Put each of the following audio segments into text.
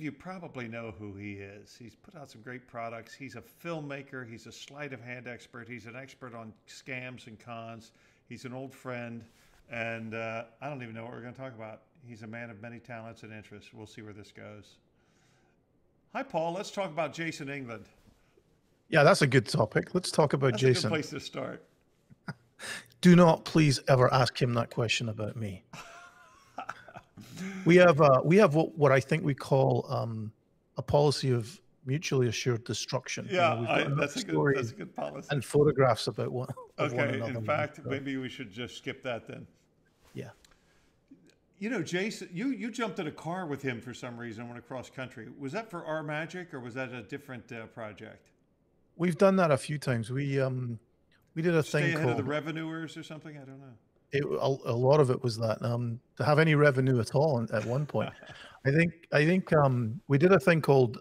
of you probably know who he is. He's put out some great products. He's a filmmaker. He's a sleight of hand expert. He's an expert on scams and cons. He's an old friend, and uh, I don't even know what we're going to talk about. He's a man of many talents and interests. We'll see where this goes. Hi, Paul. Let's talk about Jason England. Yeah, that's a good topic. Let's talk about That's Jason. a good place to start. Do not please ever ask him that question about me. we have uh, we have what, what I think we call um, a policy of mutually assured destruction. You Yeah, know, I, that's a good. That's a good policy. and photographs about one. one Okay. another. In fact, So, maybe we should just skip that then. yeah. You know, Jason, you you jumped in a car with him for some reason, went across country. Was that for our magic, or was that a different uh, project? We've done that a few times. We um we did a Stay thing ahead of the revenuers or something. I don't know. It, a, a lot of it was that um to have any revenue at all at one point. I think I think um we did a thing called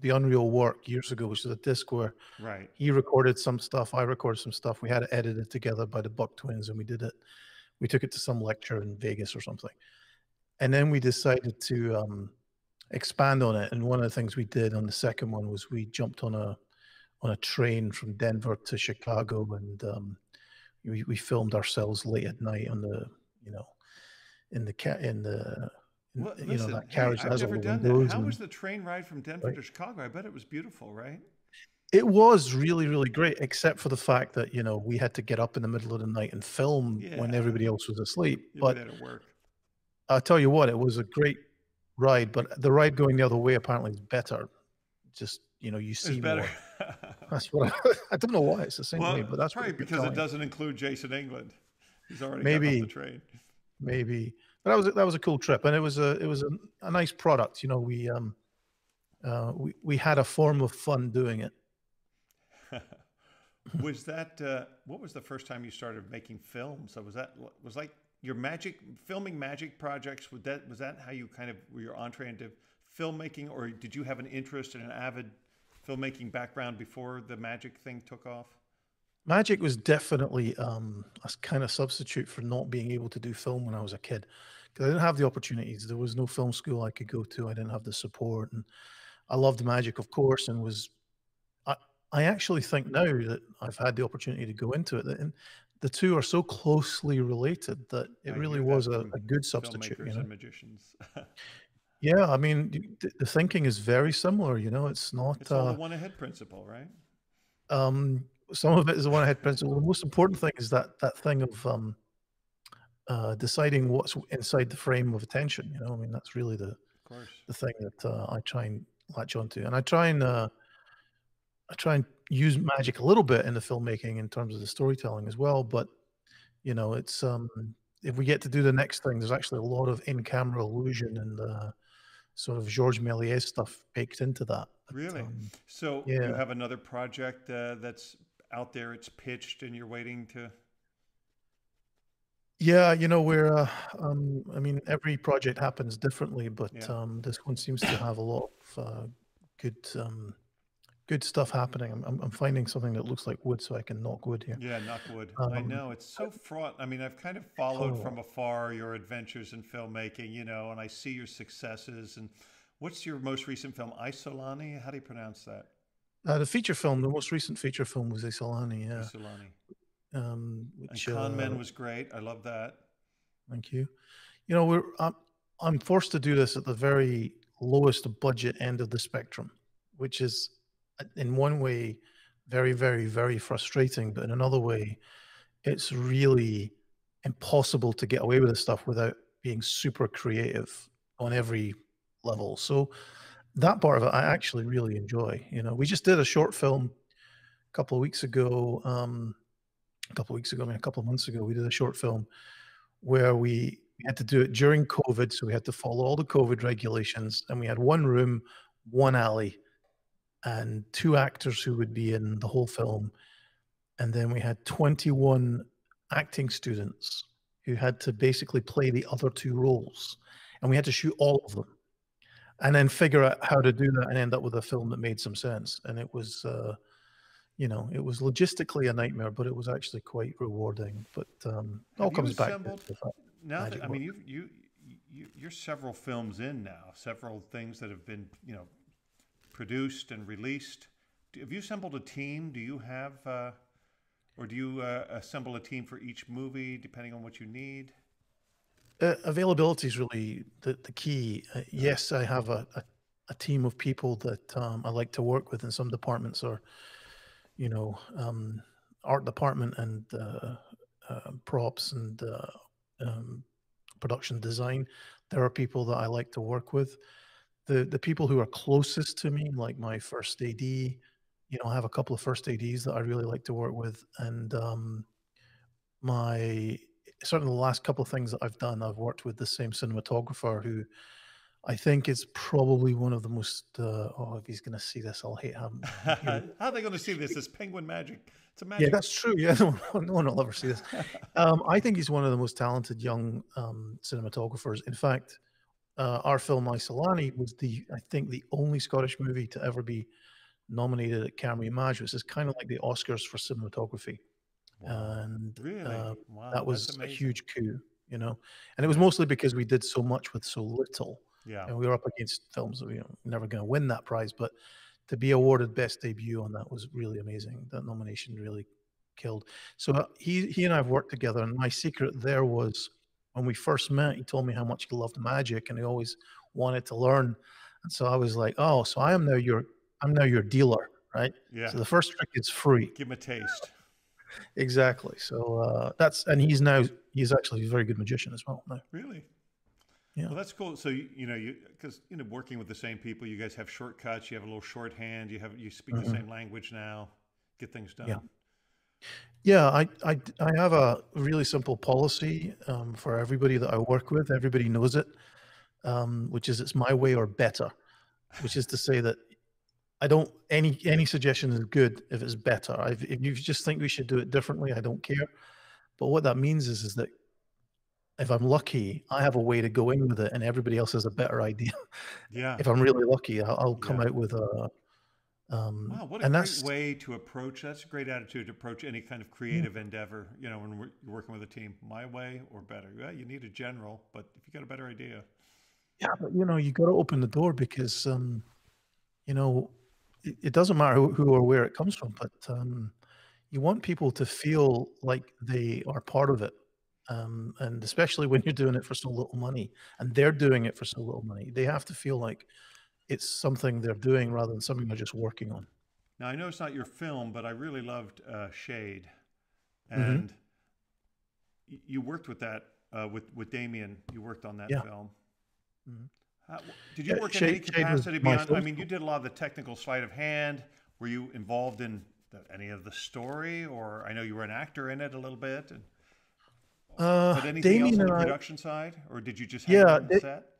the Unreal Work years ago, which is a disc where Right. he recorded some stuff, I recorded some stuff. We had it edited together by the Buck twins, and we did it. We took it to some lecture in Vegas or something, and then we decided to um, expand on it. And one of the things we did on the second one was we jumped on a on a train from Denver to Chicago, and um, we, we filmed ourselves late at night on the you know in the ca- in the in- Well, you listen, know that carriage that I've never done that. How and- was the train ride from Denver Right. to Chicago? I bet it was beautiful, right? It was really, really great, except for the fact that you know we had to get up in the middle of the night and film when everybody else was asleep. You but made that at work. I'll tell you what, it was a great ride. But the ride going the other way apparently is better. Just you know, you see better. more. That's what I, I don't know why it's the same well, way, but that's probably because it telling me. doesn't include Jason England. He's already Maybe. off the train. maybe. But that was a, that was a cool trip, and it was a it was a, a nice product. You know, we um uh we we had a form of fun doing it. was that uh, what was the first time you started making films? So was that was like your magic filming magic projects? Was that was that how you kind of were your entree into filmmaking, or did you have an interest in an avid filmmaking background before the magic thing took off? Magic was definitely um, a kind of substitute for not being able to do film when I was a kid because I didn't have the opportunities. There was no film school I could go to. I didn't have the support, and I loved magic, of course, and was. I I actually think now that I've had the opportunity to go into it, that the two are so closely related that it I really was a, a good substitute. You know? and magicians. Yeah, I mean, the, the thinking is very similar. You know, it's not. it's all uh, the one ahead principle, right? um some of it is the one ahead principle the most important thing is that that thing of um uh deciding what's inside the frame of attention you know i mean that's really the the thing that uh, i try and latch onto and i try and uh i try and use magic a little bit in the filmmaking in terms of the storytelling as well but you know it's um if we get to do the next thing there's actually a lot of in-camera illusion and uh sort of georges méliès stuff baked into that But, Really? um, So you have another project uh, that's out there. It's pitched, and you're waiting to. Yeah, you know, we're, uh, um, I mean, every project happens differently, but Yeah. um, this one seems to have a lot of uh, good, um, good stuff happening. I'm, I'm, finding something that looks like wood, so I can knock wood here. Yeah, knock wood. I Um, know it's so fraught. I mean, I've kind of followed Oh. from afar your adventures in filmmaking, you know, and I see your successes. And what's your most recent film, Isolani? How do you pronounce that? Uh, the feature film, the most recent feature film was Isolani, yeah, Isolani. um, And which Con uh, Men was great. I love that. Thank you. You know, we're I'm, I'm forced to do this at the very lowest budget end of the spectrum, which is uh, in one way very, very, very frustrating, but in another way, it's really impossible to get away with this stuff without being super creative on every level. So that part of it I actually really enjoy. You know, we just did a short film a couple of weeks ago. Um, a couple of weeks ago, I mean, a couple of months ago, we did a short film where we, we had to do it during COVID. So we had to follow all the COVID regulations. And we had one room, one alley, and two actors who would be in the whole film. And then we had 21 acting students who had to basically play the other two roles. And we had to shoot all of them and then figure out how to do that and end up with a film that made some sense. And it was, uh, you know, it was logistically a nightmare, but it was actually quite rewarding. But um, it all comes back to assembled- the fact Now that I mean, you you, you're several films in now, several things that have been, you know, produced and released. Have you assembled a team? Do you have, uh, or do you uh, assemble a team for each movie depending on what you need? Uh, availability is really the, the key. Uh, yes, I have a, a, a team of people that um, I like to work with in some departments or, you know, um, art department and uh, uh, props and um, production design. There are people that I like to work with. The the people who are closest to me, like my first AD, you know, I have a couple of first ADs that I really like to work with, and um, my certainly the last couple of things that I've done, I've worked with the same cinematographer who I think is probably one of the most. Uh, oh, if he's going to see this, I'll hate him. How are they going to see this? This penguin magic. It's a magic. Yeah, that's true. Yeah, no, one- no one will ever see this. Um, I think he's one of the most talented young um, cinematographers. In fact, uh, our film Isolani was the, I think, the only Scottish movie to ever be nominated at Camerimage, which is kind of like the Oscars for cinematography. Wow. And Really? uh, wow. that was a huge coup, you know. And it was mostly because we did so much with so little, Yeah. and we were up against films that we were never going to win that prize. But to be awarded best debut on that was really amazing. That nomination really killed. So uh, he he and I have worked together, and my secret there was when we first met. He told me how much he loved magic, and he always wanted to learn. And so I was like, oh, so I am now your I'm now your dealer, right? Yeah. So the first trick is free. Give him a taste. Exactly. So uh, that's and he's now he's actually a very good magician as well now. Really? Yeah. Well, that's cool. So you, you know, you because you know, working with the same people, you guys have shortcuts. You have a little shorthand. You have you speak the Mhm. same language now. Get things done. Yeah. Yeah, I I have a really simple policy um, for everybody that I work with. Everybody knows it, um, which is it's my way or better, which is to say that I don't any any suggestion is good if it's better. I've, if you just think we should do it differently, I don't care. But what that means is is that if I'm lucky, I have a way to go in with it, and everybody else has a better idea. Yeah. if I'm really lucky, I'll, I'll come Yeah. out with a. Um, Wow, what a and great that's way to approach. That's a great attitude to approach any kind of creative endeavor. You know, when we're you're working with a team, my way or better. Yeah, you need a general, but if you got a better idea, Yeah, but you know, you got to open the door because, um, you know, it, it doesn't matter who, who or where it comes from, but um, you want people to feel like they are part of it. Um, and especially when you're doing it for so little money and they're doing it for so little money, they have to feel like it's something they're doing rather than something they're just working on. Now I know it's not your film, but I really loved uh, Shade, Mhm. and y- you worked with that uh, with with Damien. You worked on that Yeah. film. Mhm. How, did you work in any Shade- Shade was capacity beyond? I mean, you did a lot of the technical sleight of hand. Were you involved in the, any of the story, or I know you were an actor in it a little bit? And, Uh, but anything Damien else on the I, production side, or did you just hang Yeah, out on the Da- set?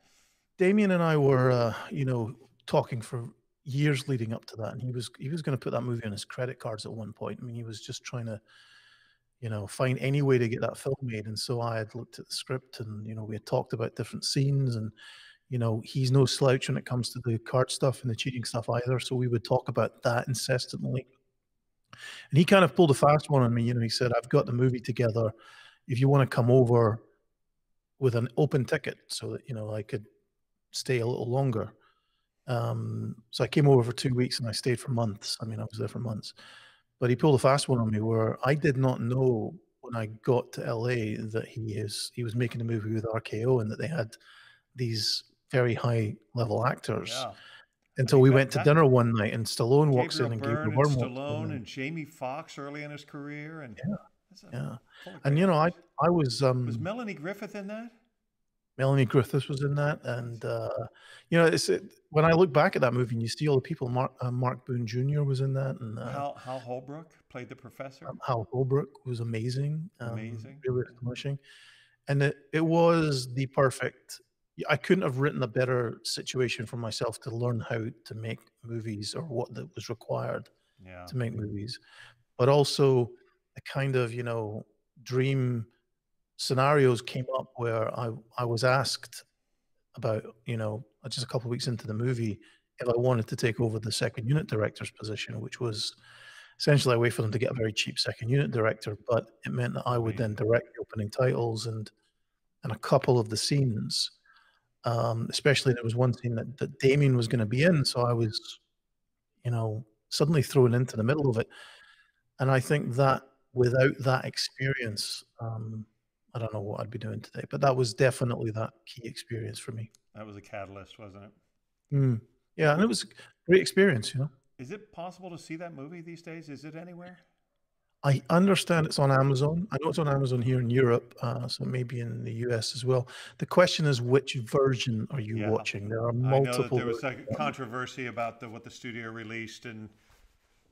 Damien and I were, uh, you know, talking for years leading up to that, and he was he was going to put that movie on his credit cards at one point. I mean, he was just trying to, you know, find any way to get that film made. And so I had looked at the script, and you know, we had talked about different scenes, and you know, he's no slouch when it comes to the card stuff and the cheating stuff either. So we would talk about that incessantly. And he kind of pulled a fast one on me. You know, he said, "I've got the movie together. If you want to come over with an open ticket, so that you know I could stay a little longer." Um, so I came over for two weeks and I stayed for months. I mean, I was there for months. But he pulled a fast one on me where I did not know when I got to LA that he is he was making a movie with RKO and that they had these very high level actors. Yeah. Until we went to that- dinner one night and Stallone walks in and Byrne Gabriel and Byrne in. Stallone and- and Jamie Foxx early in his career, and Yeah, yeah. And you know, I I was um was Melanie Griffith in that? Melanie Griffiths was in that, and uh, you know, it's it, when I look back at that movie and you see all the people. Mark uh, Mark Boone Jr. was in that, and uh, Hal, Hal Holbrook played the professor. um, Hal Holbrook was amazing, um, Amazing. really astonishing, and it, it was the perfect. I couldn't have written a better situation for myself to learn how to make movies or what that was required yeah. to make movies, but also the kind of you know dream scenarios came up where I I was asked about you know just a couple of weeks into the movie if I wanted to take over the second unit director's position, which was essentially a way for them to get a very cheap second unit director, but it meant that I would then direct the opening titles and and a couple of the scenes. Um, especially there was one scene that, that Damien was going to be in, so I was, you know, suddenly thrown into the middle of it. And I think that without that experience, um, I don't know what I'd be doing today. But that was definitely that key experience for me. That was a catalyst, wasn't it? Mm. Yeah, and it was a great experience, you know. Is it possible to see that movie these days? Is it anywhere? I understand it's on Amazon. I know it's on Amazon here in Europe, uh, so maybe in the US as well. The question is, which version are you Yeah. watching? There are I know multiple. that there was like versions. controversy about the, what the studio released, and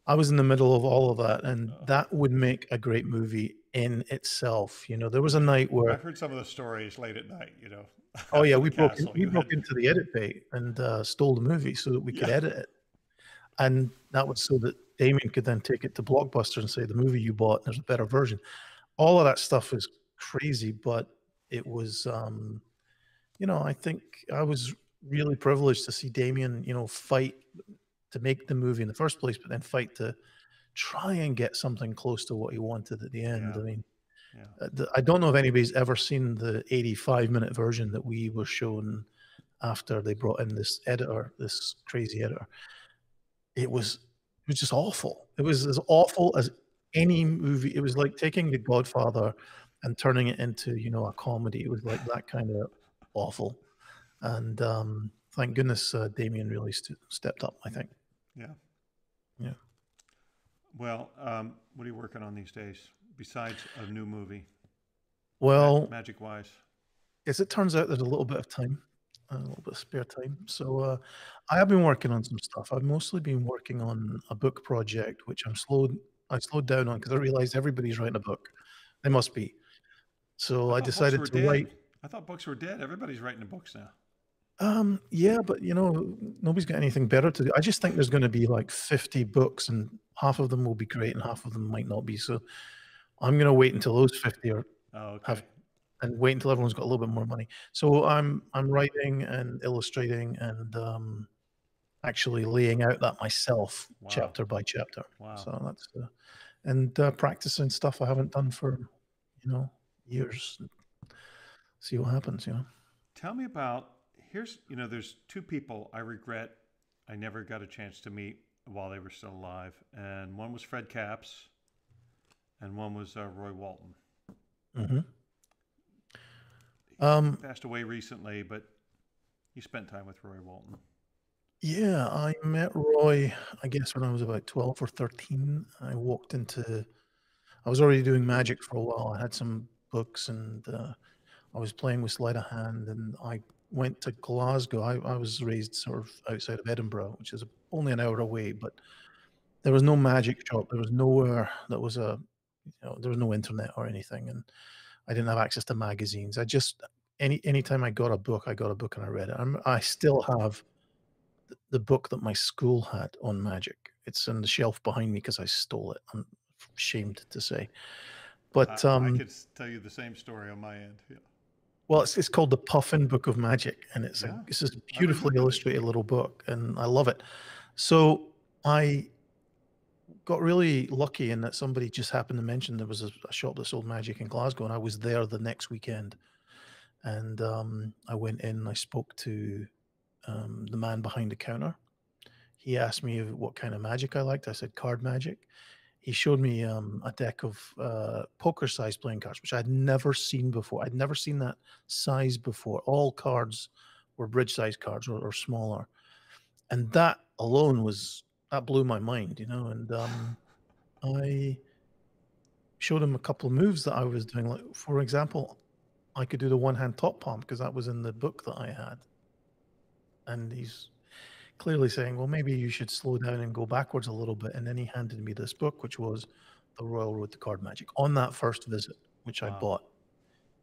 I was in the middle of all of that, and Uh. that would make a great movie in itself. You know, there was a night where I where, heard some of the stories late at night. You know. oh yeah, we broke in, we broke into the edit bay and uh, stole the movie so that we could Yeah. edit it, and that was so that Damien could then take it to Blockbuster and say the movie you bought, there's a better version. All of that stuff is crazy, but it was, um, you know, I think I was really privileged to see Damien, you know, fight to make the movie in the first place, but then fight to try and get something close to what he wanted at the end. Yeah. I mean, Yeah. uh, I don't know if anybody's ever seen the 85 minute version that we were shown after they brought in this editor, this crazy editor. It was it was just awful. It was as awful as any movie. It was like taking The Godfather and turning it into, you know, a comedy. It was like that kind of awful. And um, thank goodness uh, Damien really st- stepped up, I think. Yeah. Yeah. Well, um, what are you working on these days besides a new movie? Well, magic wise. as it turns out, there's a little bit of time, a little bit of spare time. So uh, I have been working on some stuff. I've mostly been working on a book project, which I'm slowed. I slowed down on because I realized everybody's writing a book. They must be. So I, books decided to dead. write. I thought books were dead. Everybody's writing the books now. Um, yeah, but you know, nobody's got anything better to do. I just think there's going to be like 50 books, and half of them will be great, and half of them might not be. So I'm going to wait until those 50 are Oh, okay. Have- and wait until everyone's got a little bit more money. So I'm I'm writing and illustrating and um, actually laying out that myself, Wow. chapter by chapter. wow. So that's uh, and uh, practicing stuff I haven't done for you know years. See what happens, you know. Tell me about here's you know there's two people I regret I never got a chance to meet while they were still alive, and one was Fred Kaps, and one was uh, Roy Walton. hmm He Um, passed away recently, but you spent time with Roy Walton. Yeah, I met Roy, I guess, when I was about 12 or 13. I walked into, I was already doing magic for a while. I had some books and uh, I was playing with sleight of hand. And I went to Glasgow. I, I was raised sort of outside of Edinburgh, which is only an hour away, but there was no magic shop. There was nowhere that was a, you know, there was no internet or anything. And I didn't have access to magazines. I just, any anytime I got a book, I got a book and I read it. I'm, I still have the book that my school had on magic. It's on the shelf behind me because I stole it. I'm ashamed to say. But I, I um, could tell you the same story on my end. Yeah. Well, it's, it's called the Puffin Book of Magic, and it's Yeah, a it's this beautifully illustrated little book, and I love it. So I got really lucky in that somebody just happened to mention there was a, a shop that sold magic in Glasgow, and I was there the next weekend. And um, I went in, and I spoke to um, the man behind the counter. He asked me what kind of magic I liked. I said card magic. He showed me um, a deck of uh, poker size playing cards, which I'd never seen before. I'd never seen that size before. All cards were bridge size cards or, or smaller. And that alone was, that blew my mind, you know. And um, I showed him a couple of moves that I was doing. Like, for example, I could do the one hand top palm because that was in the book that I had. And he's clearly saying, well, maybe you should slow down and go backwards a little bit. And then he handed me this book, which was The Royal Road to Card Magic on that first visit, which I bought.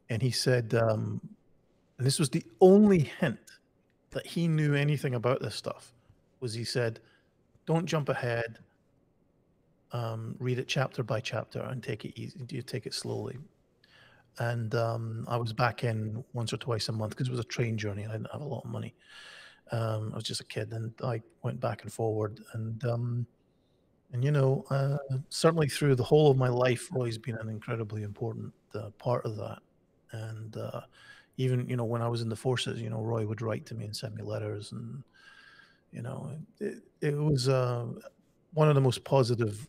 And he said, um, and this was the only hint that he knew anything about this stuff, was he said, don't jump ahead. Um, read it chapter by chapter and take it easy. Do you take it slowly. And um, I was back in once or twice a month because it was a train journey. And I didn't have a lot of money. Um, I was just a kid, and I went back and forward. And um, and you know, uh, certainly through the whole of my life, Roy's been an incredibly important uh, part of that. And uh, even you know when I was in the forces, you know, Roy would write to me and send me letters, and you know, it, it was uh, one of the most positive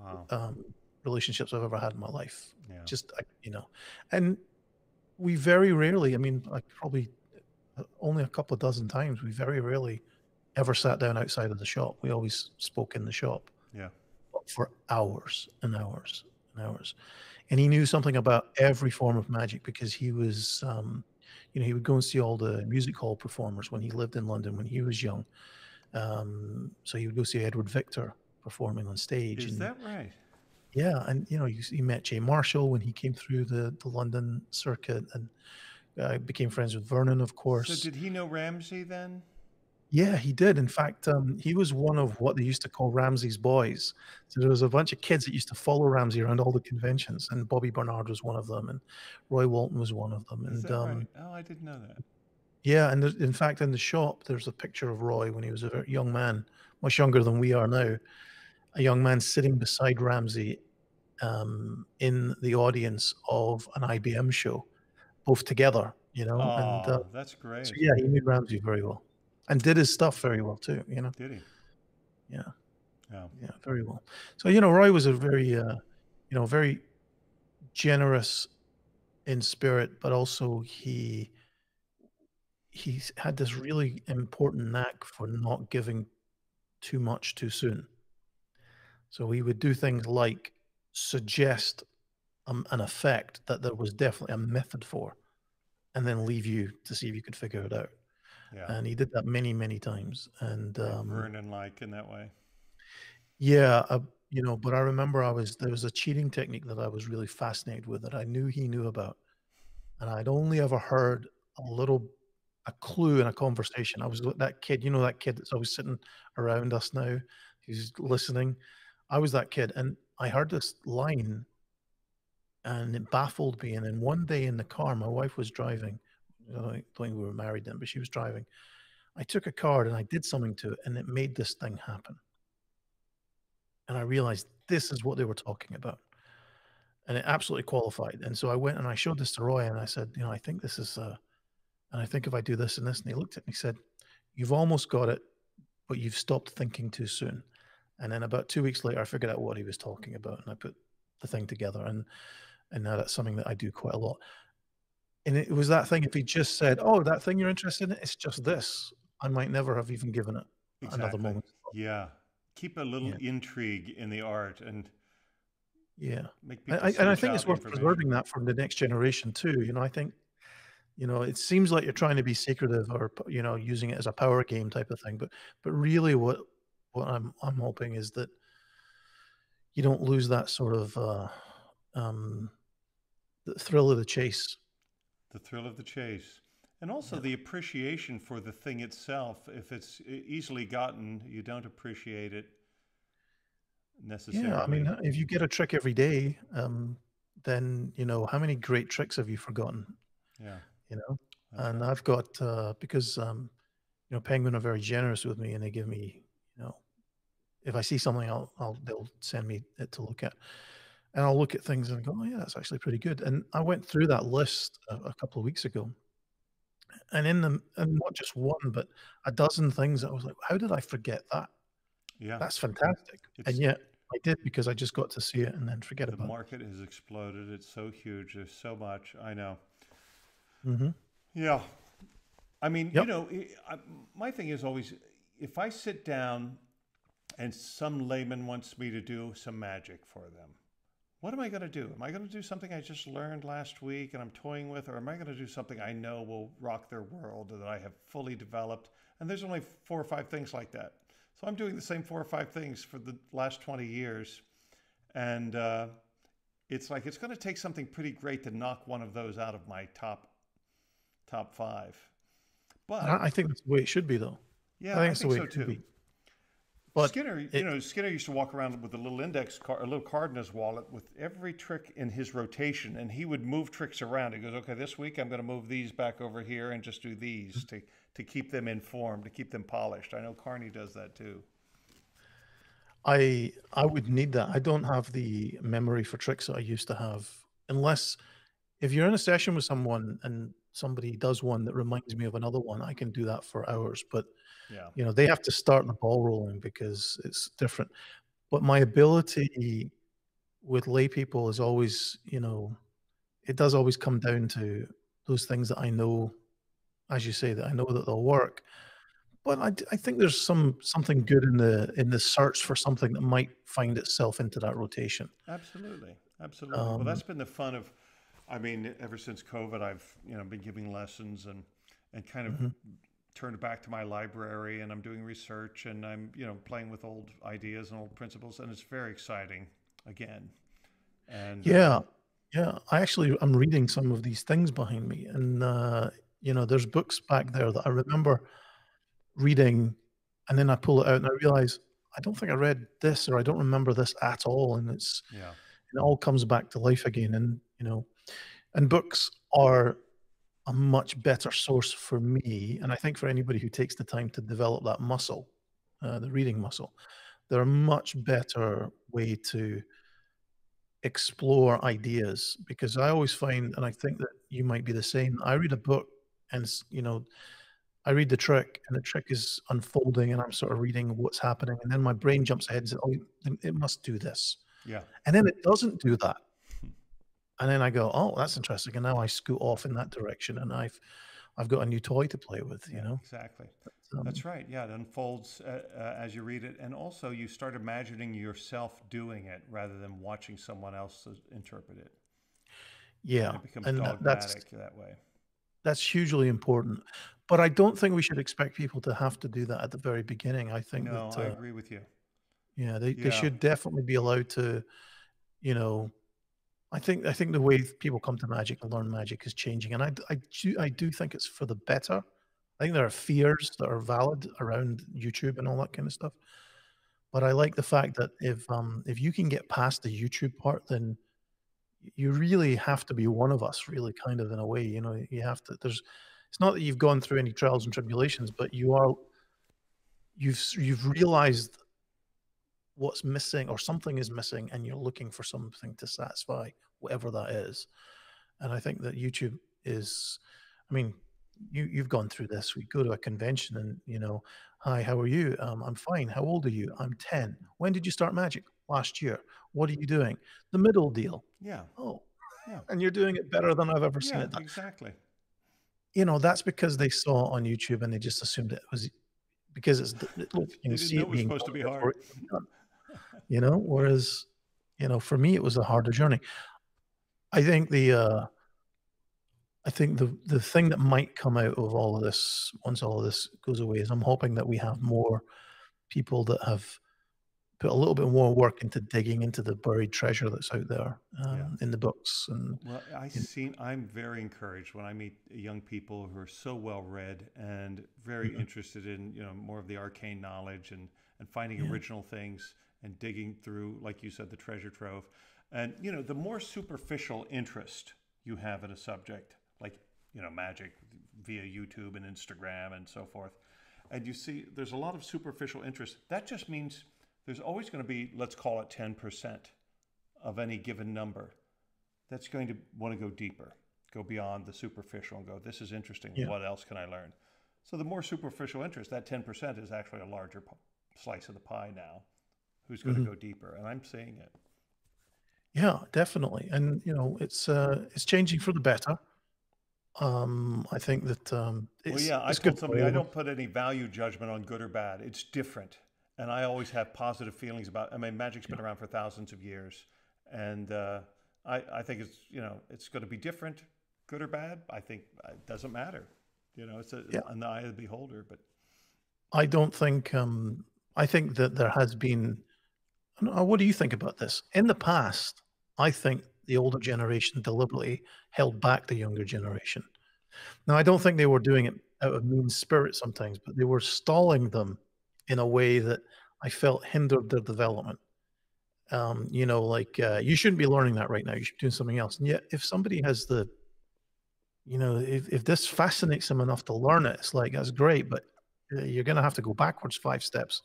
Wow. um, relationships I've ever had in my life. Yeah. Just I- you know, and we very rarely. I mean, like probably only a couple of dozen times. We very rarely ever sat down outside of the shop. We always spoke in the shop Yeah. for hours and hours and hours. And he knew something about every form of magic because he was, um, you know, he would go and see all the music hall performers when he lived in London when he was young. Um, so he would go see Edward Victor performing on stage. Is and, that right? yeah, and you know, you, you met Jay Marshall when he came through the, the London circuit, and uh, became friends with Vernon, of course. So did he know Ramsay then? Yeah, he did. In fact, um, he was one of what they used to call Ramsay's boys. So there was a bunch of kids that used to follow Ramsay around all the conventions, and Bobby Bernard was one of them, and Roy Walton was one of them. Is And um, right? Oh, I didn't know that. yeah, and in fact, in the shop, there's a picture of Roy when he was a young man, much younger than we are now. A young man sitting beside Ramsay um, in the audience of an IBM show, both together, you know. Oh, and uh, that's great. so, yeah, he knew Ramsay very well and did his stuff very well, too, you know. Did he? Yeah. Oh, Yeah, very well. So you know, Roy was a very, uh, you know, very generous in spirit, but also he he's had this really important knack for not giving too much too soon. So he would do things like suggest um, an effect that there was definitely a method for, and then leave you to see if you could figure it out. yeah. And he did that many, many times. And Like um, Vernon like in that way. Yeah, uh, you know, but I remember I was there was a cheating technique that I was really fascinated with that I knew he knew about, and I'd only ever heard a little a clue in a conversation. I was with that kid, you know, that kid that's always sitting around us now, who's listening. I was that kid, and I heard this line, and it baffled me. And then one day in the car, my wife was driving. I don't think we were married then, but she was driving. I took a card and I did something to it, and it made this thing happen and I realized this is what they were talking about. And it absolutely qualified. And so I went and I showed this to Roy and I said, you know, I think this is, uh, and I think if I do this and this, and he looked at me and said, you've almost got it, but you've stopped thinking too soon. And then about two weeks later, I figured out what he was talking about and I put the thing together. And, and now that's something that I do quite a lot. And it was that thing. If he just said, oh, that thing you're interested in, it's just this, I might never have even given it another moment. Yeah. Keep a little Yeah. intrigue in the art and Yeah. make I, and I think it's worth preserving that from the next generation too. You know, I think, you know, it seems like you're trying to be secretive or you know using it as a power game type of thing, but but really, what what I'm I'm hoping is that you don't lose that sort of uh, um, the thrill of the chase. The thrill of the chase. And also Yeah. the appreciation for the thing itself. If it's easily gotten, you don't appreciate it necessarily. Yeah, I mean, if you get a trick every day, um, then you know how many great tricks have you forgotten? yeah. You know. that's and. I've got uh, because um, you know Penguin are very generous with me, and they give me you know if I see something, I'll, I'll they'll send me it to look at, and I'll look at things and go, oh yeah, that's actually pretty good. And I went through that list a, a couple of weeks ago, and in them, and not just one, but a dozen things that I was like, how did I forget that? yeah. That's fantastic, It's- and yet I did because I just got to see it and then forget the about it. The market has exploded. It's so huge. There's so much. I know. it. hmm Yeah. I mean, Yep. you know, my thing is always if I sit down and some layman wants me to do some magic for them, what am I going to do? Am I going to do something I just learned last week and I'm toying with, or am I going to do something I know will rock their world that I have fully developed? And there's only four or five things like that. So I'm doing the same four or five things for the last 20 years. And uh, it's like it's going to take something pretty great to knock one of those out of my top top five. But I, think that's the way it should be, though. yeah, I think I think way so it should too. But Skinner, you know, Skinner used to walk around with a little index card, a little card in his wallet with every trick in his rotation, and he would move tricks around. He goes, "Okay, this week I'm going to move these back over here and just do these to to keep them informed, to keep them polished." I know Carney does that too. I I would need that. I don't have the memory for tricks that I used to have, unless if you're in a session with someone and somebody does one that reminds me of another one, I can do that for hours. But Yeah. you know, they have to start the ball rolling because it's different. But my ability with lay people is always, you know, it does always come down to those things that I know, as you say, that I know that they'll work. But I, I think there's some something good in the in the search for something that might find itself into that rotation. Absolutely, absolutely. well, Um, that's been the fun of. I mean, ever since COVID, I've you know been giving lessons and and kind of Mhm. turned back to my library, and I'm doing research, and I'm you know playing with old ideas and old principles, and it's very exciting again. And uh, Yeah, yeah. I actually I'm reading some of these things behind me, and uh, you know, there's books back there that I remember reading, and then I pull it out and I realize I don't think I read this or I don't remember this at all, and it's yeah, it all comes back to life again. And you know, and books are a much better source for me, and I think for anybody who takes the time to develop that muscle, uh, the reading muscle, they're a much better way to explore ideas because I always find, and I think that you might be the same. I read a book and you know, I read the trick and the trick is unfolding and I'm sort of reading what's happening. And then my brain jumps ahead and says, Oh, it must do this. yeah, And then it doesn't do that. And then I go, Oh, that's interesting. And now I scoot off in that direction and I've I've got a new toy to play with, you yeah, know. exactly. Um, That's right. Yeah, it unfolds uh, uh, as you read it, and also you start imagining yourself doing it rather than watching someone else interpret it. yeah. It becomes And that- that's that way. that's hugely important. But I don't think we should expect people to have to do that at the very beginning. I think No, that I uh, agree with you. Yeah, they, they should definitely be allowed to, you know, I think I think the way people come to magic and learn magic is changing, and I I do, I do think it's for the better. I think there are fears that are valid around YouTube and all that kind of stuff, but I like the fact that if um if you can get past the YouTube part, then you really have to be one of us, really, kind of in a way. You know, you have to. There's, it's not that you've gone through any trials and tribulations, but you are, you've you've realized what's missing or something is missing and you're looking for something to satisfy whatever that is. And i think that youtube is i mean you you've gone through this. We go to a convention and you know hi how are you? Um, i'm fine. How old are you? I'm 10 when did you start magic? Last year. What are you doing? The middle deal. Yeah, oh. Yeah. and you're doing it better than i've ever seen it done. exactly. you know that's because they saw it on youtube and they just assumed it was because it's you can see it being supposed to be hard. You know whereas you know for me it was a harder journey i think the uh i think the the thing that might come out of all of this once all of this goes away is i'm hoping that we have more people that have put a little bit more work into digging into the buried treasure that's out there um, in the books and Well, I seen. I'm very encouraged when I meet young people who are so well read and very Mm-hmm. interested in you know more of the arcane knowledge and and finding Yeah. original things and digging through, like you said, the treasure trove. And you know, the more superficial interest you have in a subject, like you know, magic via YouTube and Instagram and so forth, and you see there's a lot of superficial interest. That just means there's always going to be, let's call it 10% of any given number that's going to want to go deeper, go beyond the superficial and go, this is interesting. Yeah. What else can I learn? So the more superficial interest, that 10% is actually a larger slice of the pie now. Who's going Mhm. to go deeper? And I'm seeing it. Yeah, definitely. And you know, it's uh it's changing for the better. Um I think that um it's, well, yeah, I told somebody I don't put any value judgment on good or bad. It's different. And I always have positive feelings about I mean, magic's been around for thousands of years. And uh, I, I think it's, you know, it's going to be different, good or bad. I think uh, it doesn't matter. You know, it's a, Yeah. an eye of the beholder. But I don't think um I think that there has been I don't know, what do you think about this? In the past, I think the older generation deliberately held back the younger generation. Now I don't think they were doing it out of mean spirit sometimes, but they were stalling them in a way that I felt hindered their development. Um, you know, like uh, you shouldn't be learning that right now. You should be doing something else. And yet, if somebody has the, you know, if, if this fascinates them enough to learn it, it's like that's great, but uh, you're going to have to go backwards five steps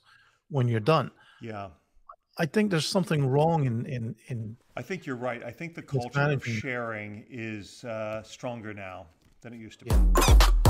when you're done. yeah, I think there's something wrong in in in I think you're right. I think the culture of sharing is uh, stronger now. than it used to Yeah. be.